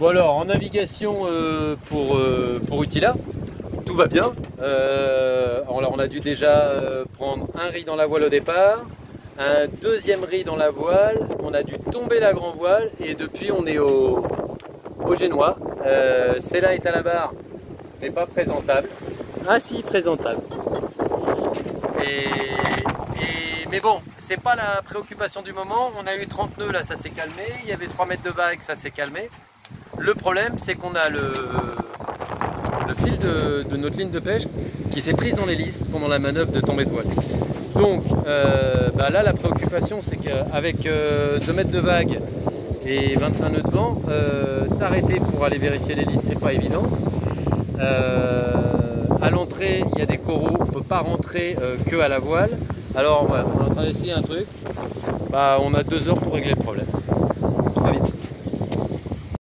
Bon alors, en navigation euh, pour, euh, pour Utila, tout va bien. Euh, alors, on a dû déjà prendre un riz dans la voile au départ, un deuxième riz dans la voile, on a dû tomber la grand voile et depuis on est au, au Génois. Celle-là est à la barre, mais pas présentable. Ah si, présentable. Et, et- mais bon, c'est pas la préoccupation du moment. On a eu 30 nœuds là, ça s'est calmé. Il y avait 3 mètres de vague, ça s'est calmé. Le problème, c'est qu'on a le, fil de, notre ligne de pêche qui s'est prise dans l'hélice pendant la manœuvre de tombée de voile. Donc euh, bah là, la préoccupation, c'est qu'avec 2 mètres de vague et 25 nœuds de vent, euh, t'arrêter pour aller vérifier l'hélice, c'est pas évident. Euh, à l'entrée, il y a des coraux, on peut pas rentrer euh, que à la voile. Alors, on est en train d'essayer un truc. Bah, on a deux heures pour régler le problème.